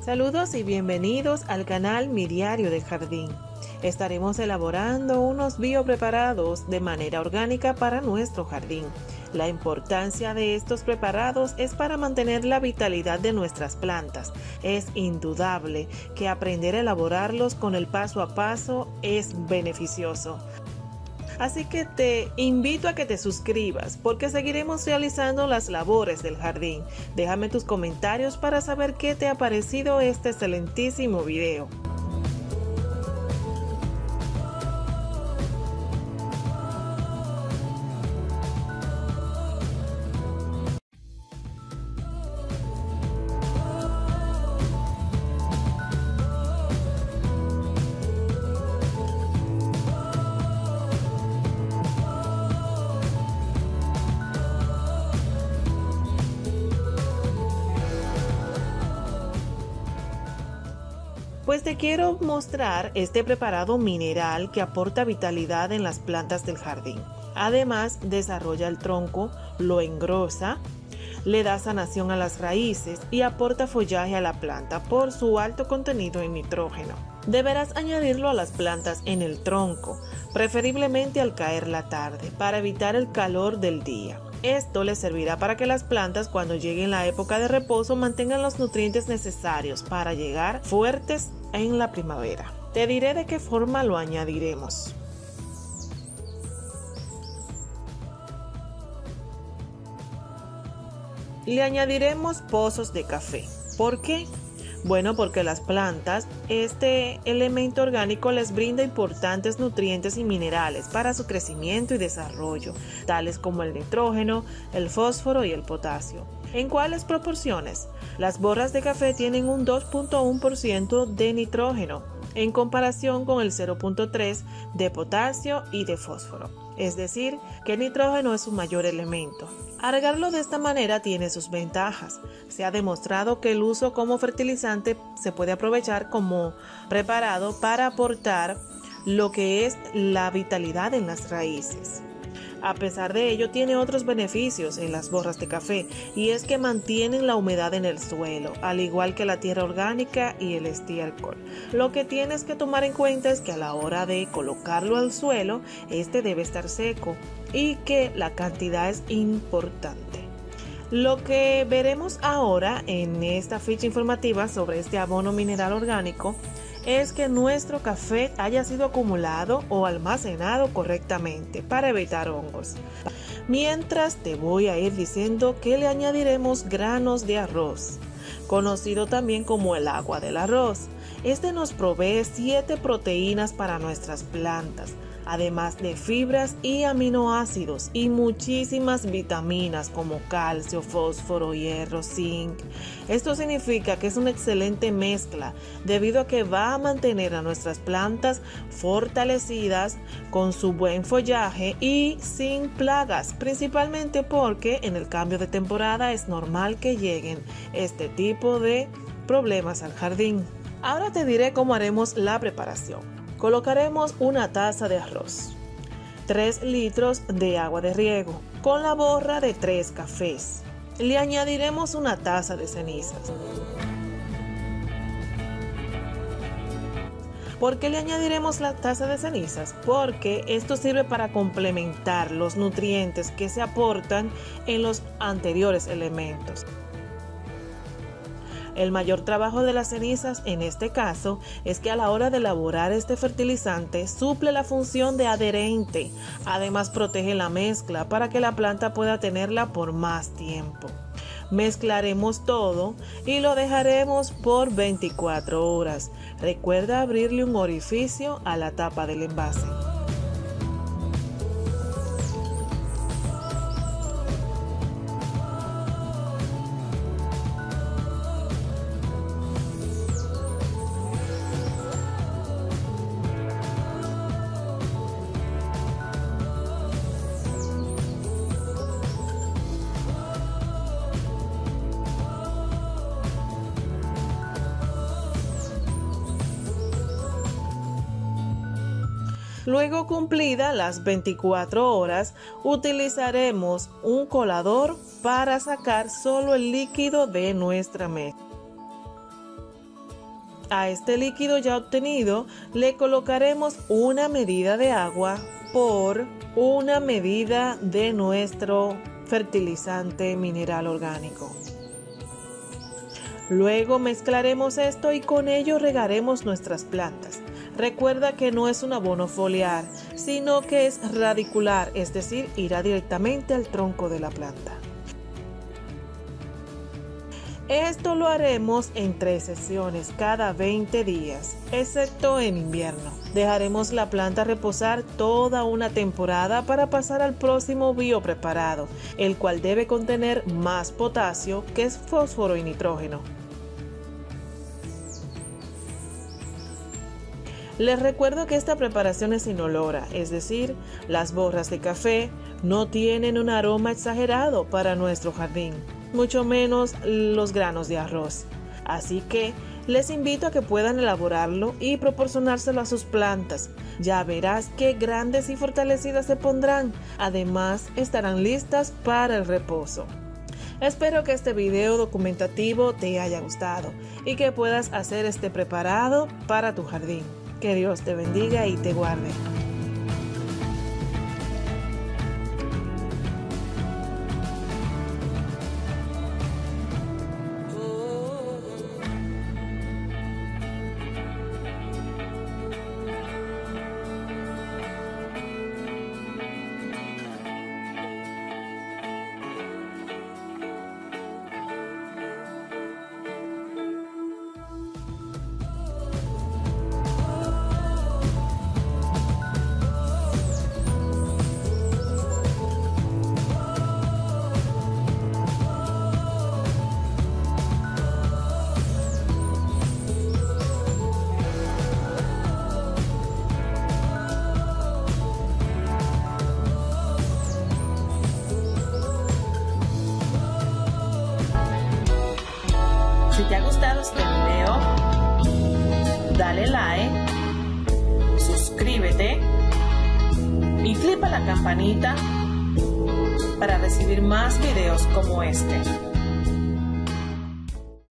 Saludos y bienvenidos al canal Mi Diario de Jardín. Estaremos elaborando unos biopreparados de manera orgánica para nuestro jardín. La importancia de estos preparados es para mantener la vitalidad de nuestras plantas. Es indudable que aprender a elaborarlos con el paso a paso es beneficioso. Así que te invito a que te suscribas porque seguiremos realizando las labores del jardín. Déjame tus comentarios para saber qué te ha parecido este excelentísimo video. Pues te quiero mostrar este preparado mineral que aporta vitalidad en las plantas del jardín. Además, desarrolla el tronco, lo engrosa, le da sanación a las raíces y aporta follaje a la planta por su alto contenido en nitrógeno. Deberás añadirlo a las plantas en el tronco, preferiblemente al caer la tarde, para evitar el calor del día. Esto les servirá para que las plantas cuando lleguen la época de reposo mantengan los nutrientes necesarios para llegar fuertes en la primavera. Te diré de qué forma lo añadiremos. Le añadiremos pozos de café. ¿Por qué? Bueno, porque las plantas, este elemento orgánico les brinda importantes nutrientes y minerales para su crecimiento y desarrollo, tales como el nitrógeno, el fósforo y el potasio. ¿En cuáles proporciones? Las borras de café tienen un 2.1% de nitrógeno en comparación con el 0.3 de potasio y de fósforo. Es decir, que el nitrógeno es su mayor elemento. Arregarlo de esta manera tiene sus ventajas. Se ha demostrado que el uso como fertilizante se puede aprovechar como preparado para aportar lo que es la vitalidad en las raíces. A pesar de ello, tiene otros beneficios en las borras de café y es que mantienen la humedad en el suelo, al igual que la tierra orgánica y el estiércol. Lo que tienes que tomar en cuenta es que a la hora de colocarlo al suelo, este debe estar seco y que la cantidad es importante. Lo que veremos ahora en esta ficha informativa sobre este abono mineral orgánico es que nuestro café haya sido acumulado o almacenado correctamente para evitar hongos. Mientras te voy a ir diciendo que le añadiremos granos de arroz, conocido también como el agua del arroz. Este nos provee 7 proteínas para nuestras plantas además de fibras y aminoácidos y muchísimas vitaminas como calcio, fósforo, hierro, zinc. Esto significa que es una excelente mezcla debido a que va a mantener a nuestras plantas fortalecidas con su buen follaje y sin plagas, principalmente porque en el cambio de temporada es normal que lleguen este tipo de problemas al jardín. Ahora te diré cómo haremos la preparación. Colocaremos una taza de arroz, 3 litros de agua de riego, con la borra de 3 cafés. Le añadiremos una taza de cenizas. ¿Por qué le añadiremos la taza de cenizas? Porque esto sirve para complementar los nutrientes que se aportan en los anteriores elementos. El mayor trabajo de las cenizas en este caso es que a la hora de elaborar este fertilizante suple la función de adherente. Además protege la mezcla para que la planta pueda tenerla por más tiempo. Mezclaremos todo y lo dejaremos por 24 horas. Recuerda abrirle un orificio a la tapa del envase. Luego cumplida las 24 horas, utilizaremos un colador para sacar solo el líquido de nuestra mezcla. A este líquido ya obtenido le colocaremos una medida de agua por una medida de nuestro fertilizante mineral orgánico. Luego mezclaremos esto y con ello regaremos nuestras plantas. Recuerda que no es un abono foliar, sino que es radicular, es decir, irá directamente al tronco de la planta. Esto lo haremos en tres sesiones cada 20 días, excepto en invierno. Dejaremos la planta reposar toda una temporada para pasar al próximo biopreparado, el cual debe contener más potasio que es fósforo y nitrógeno. Les recuerdo que esta preparación es inolora, es decir, las borras de café no tienen un aroma exagerado para nuestro jardín mucho menos los granos de arroz. Así que les invito a que puedan elaborarlo y proporcionárselo a sus plantas. Ya verás qué grandes y fortalecidas se pondrán. Además, estarán listas para el reposo. Espero que este video documentativo te haya gustado y que puedas hacer este preparado para tu jardín. Que Dios te bendiga y te guarde. Este video, dale like, suscríbete. Y flipa la campanita para recibir más videos como este.